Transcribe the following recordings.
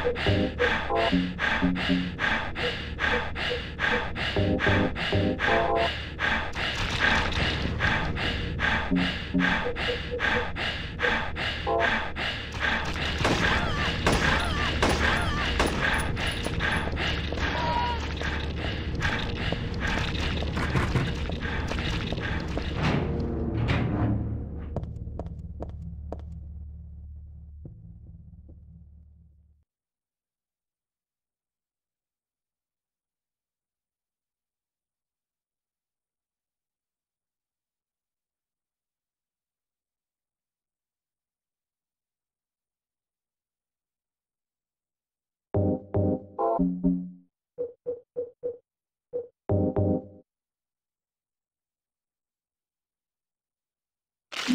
Ha ha ha ha!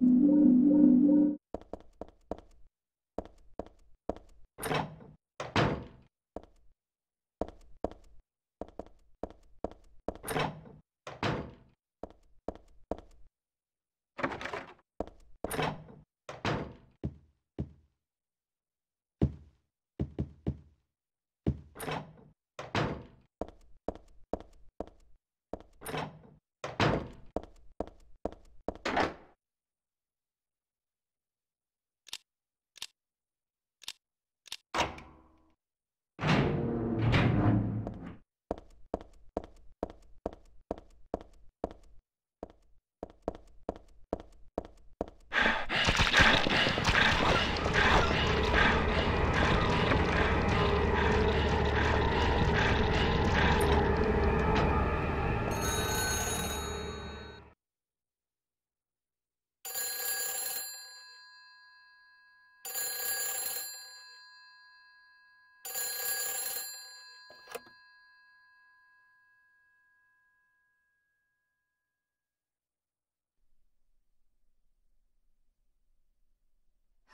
ワンワンワン。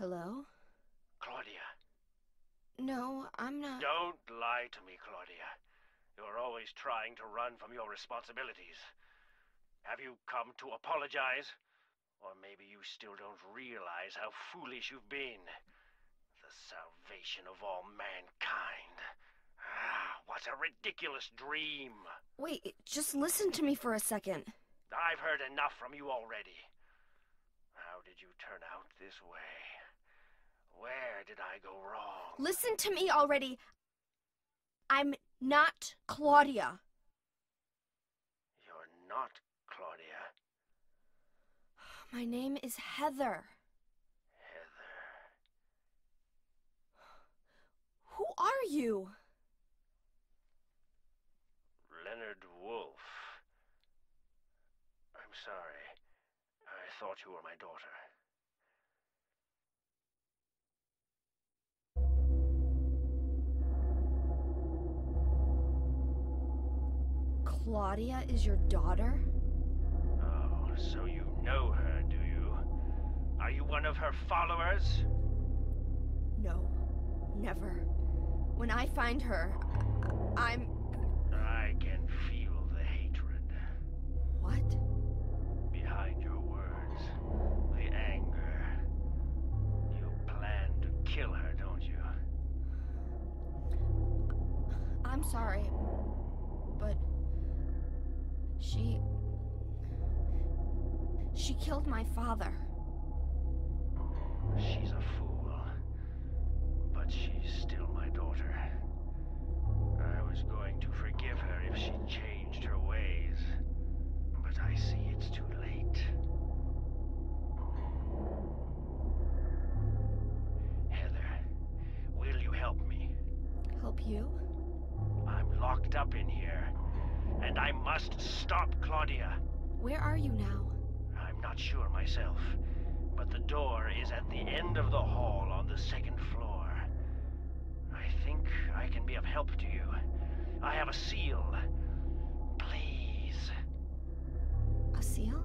Hello? Claudia. No, I'm not. Don't lie to me, Claudia. You're always trying to run from your responsibilities. Have you come to apologize? Or maybe you still don't realize how foolish you've been. The salvation of all mankind. Ah, what a ridiculous dream. Wait, just listen to me for a second. I've heard enough from you already. How did you turn out this way? Where did I go wrong? Listen to me already. I'm not Claudia. You're not Claudia. My name is Heather. Heather. Who are you? Leonard Wolf. I'm sorry. I thought you were my daughter. Claudia is your daughter? Oh, so you know her, do you? Are you one of her followers? No, never. When I find her, I'm. I can feel the hatred What? behind your words. The anger. You plan to kill her, don't you? I'm sorry, killed my father. She's a fool. But she's still my daughter. I was going to forgive her if she changed her ways. But I see it's too late. Heather, will you help me? Help you? I'm locked up in here. And I must stop Claudia. Where are you now? Not sure myself, but the door is at the end of the hall on the second floor. I think I can be of help to you. I have a seal. Please. A seal?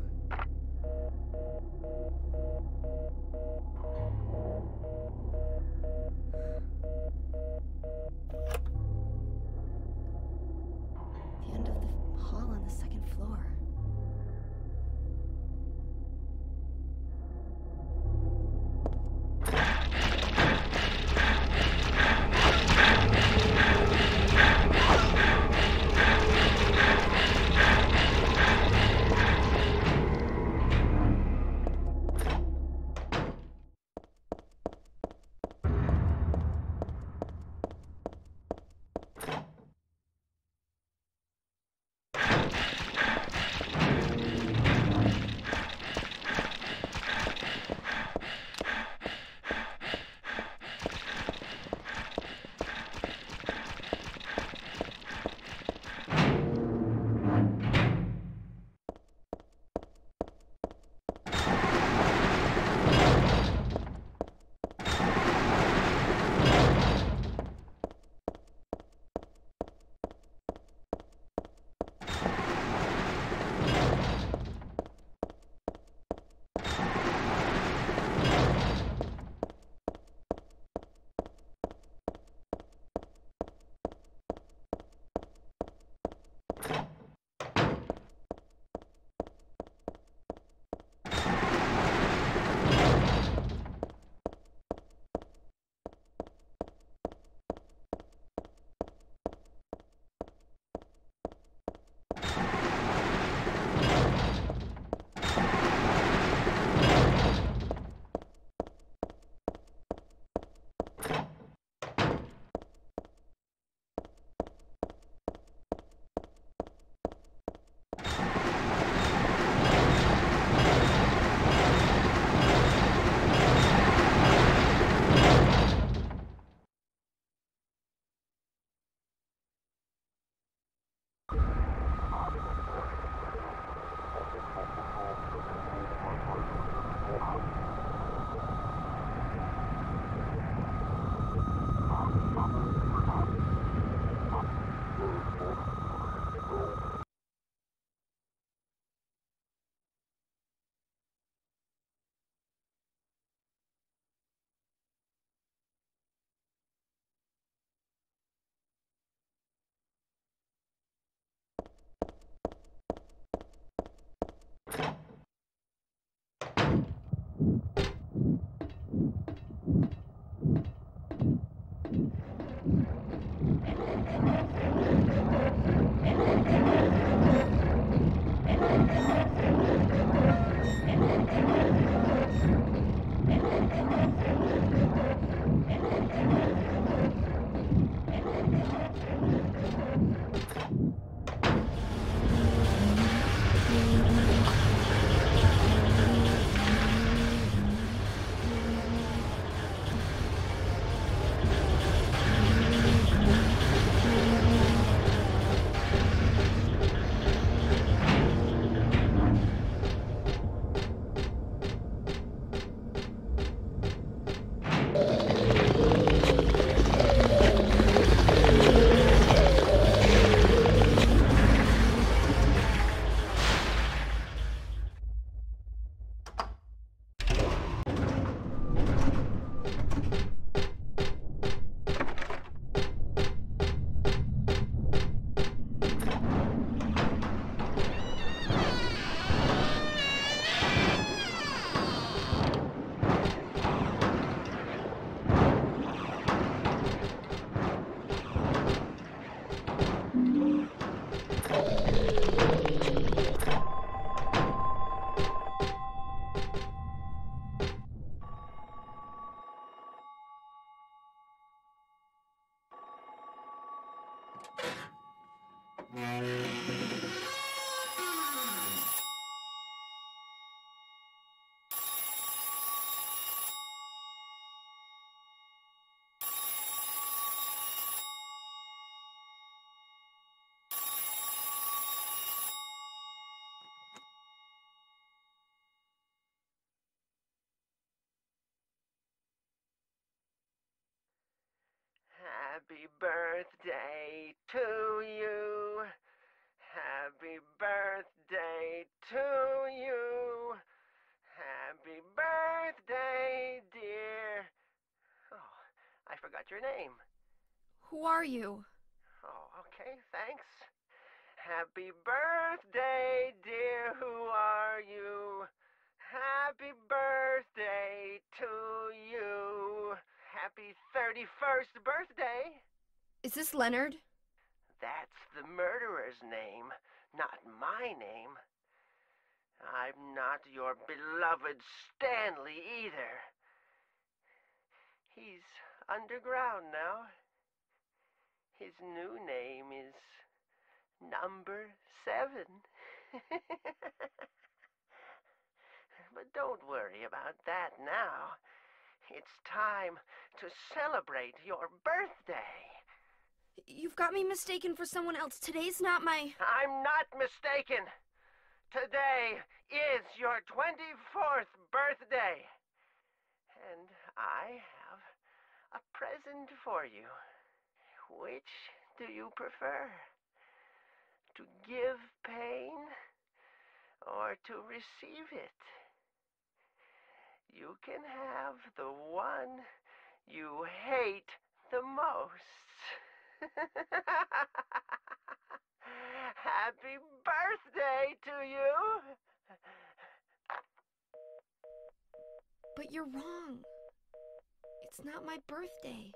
Happy birthday to you. Happy birthday to you. Happy birthday, dear. Oh, I forgot your name. Who are you? Oh, okay, thanks. Happy birthday, dear. Who are you? Happy birthday to you. Happy 31st birthday. Is this Leonard? That's the murderer's name, not my name. I'm not your beloved Stanley either. He's underground now. His new name is Number Seven. but don't worry about that now. It's time to celebrate your birthday. You've got me mistaken for someone else. Today's not my. I'm not mistaken. Today is your 24th birthday. And I have a present for you. Which do you prefer? To give pain or to receive it? You can have the one you hate the most. Happy birthday to you! But you're wrong. It's not my birthday.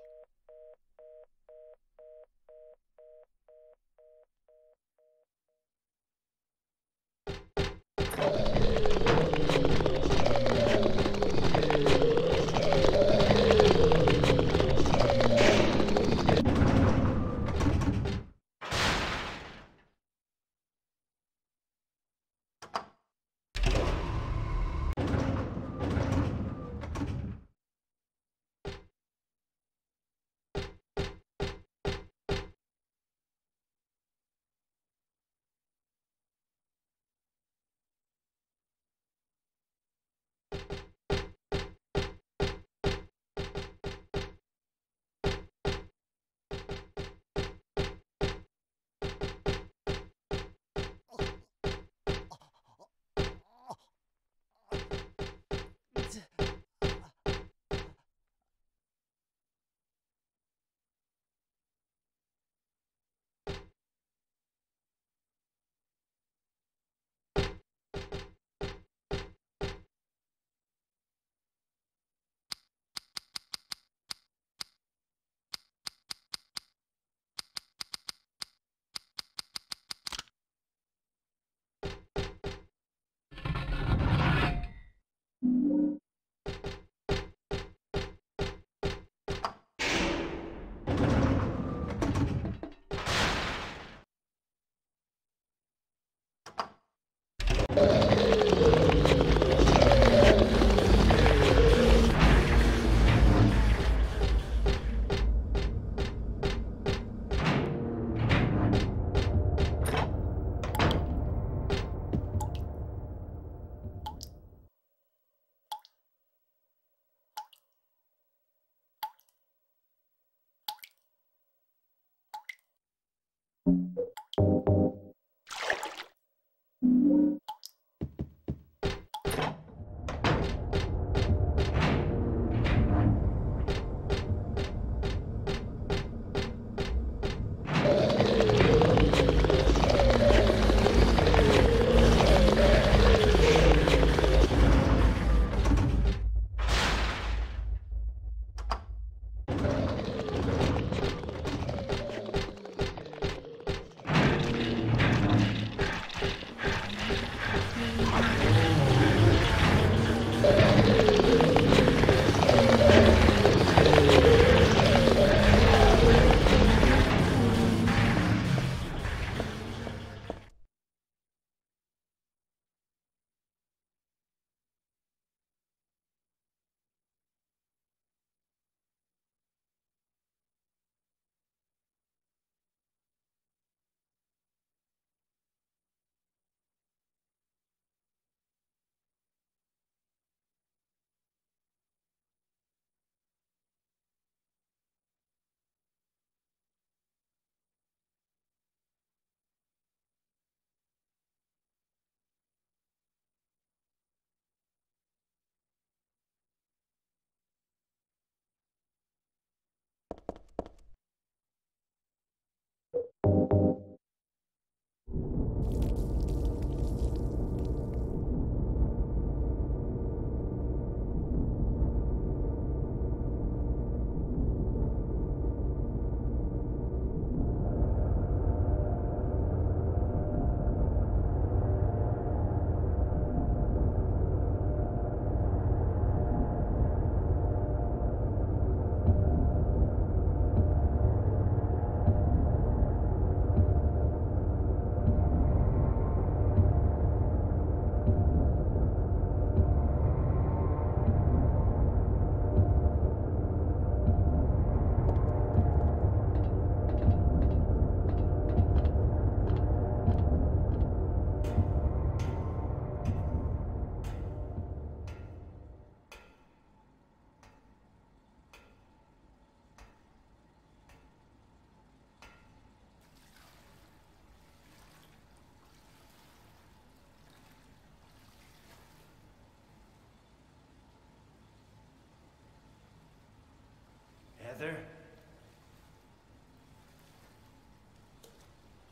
Samantha.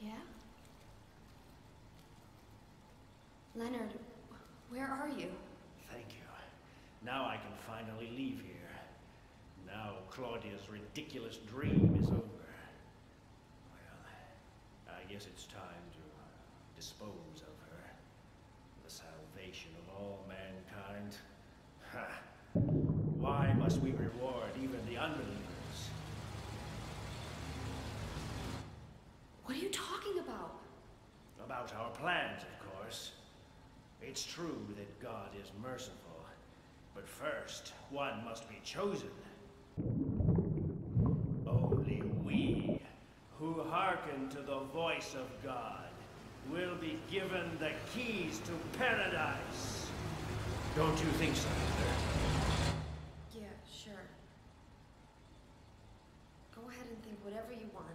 Yeah? Leonard, where are you? Thank you. Now I can finally leave here. Now Claudia's ridiculous dream is over. Well, I guess it's time to dispose of her. The salvation of all mankind. Ha! Why must we reward even the unbelievers? What are you talking about? About our plans, of course. It's true that God is merciful, but first, one must be chosen. Only we, who hearken to the voice of God, will be given the keys to paradise. Don't you think so, Heather? Yeah, sure. Go ahead and think whatever you want.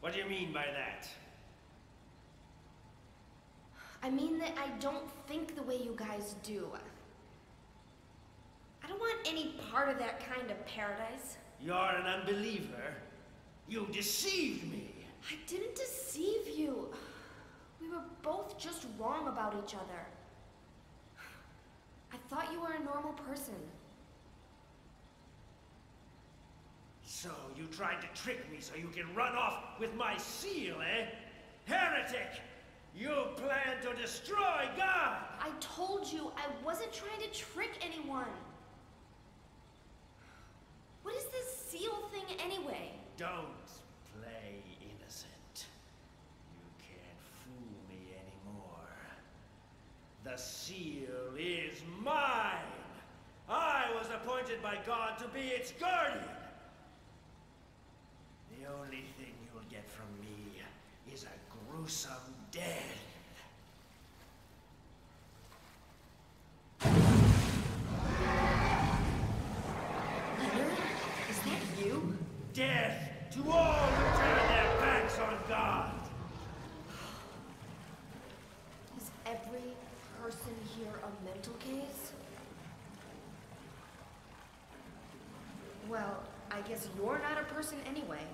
What do you mean by that? I mean that I don't think the way you guys do. I don't want any part of that kind of paradise. You're an unbeliever. You deceived me. I didn't deceive you. We were both just wrong about each other. I thought you were a normal person. So you tried to trick me so you can run off with my seal, eh? Heretic! You plan to destroy God! I told you I wasn't trying to trick anyone. What is this seal thing anyway? Don't play innocent. You can't fool me anymore. The seal is mine! I was appointed by God to be its guardian! The only thing you'll get from me is a gruesome death. Leonard? Is that you? Death to all who turn their backs on God! Is every person here a mental case? Well, I guess you're not a person anyway.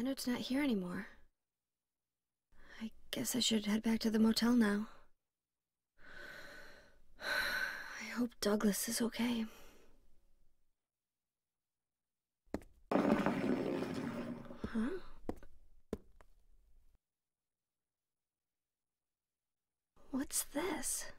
Leonard's not here anymore. I guess I should head back to the motel now. I hope Douglas is okay. Huh? What's this?